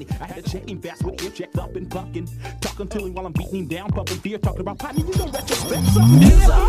I had to check him fast with him, checked up and bucking. Talking to him while I'm beating him down, pumping fear, talking about potty. You know retrospect something.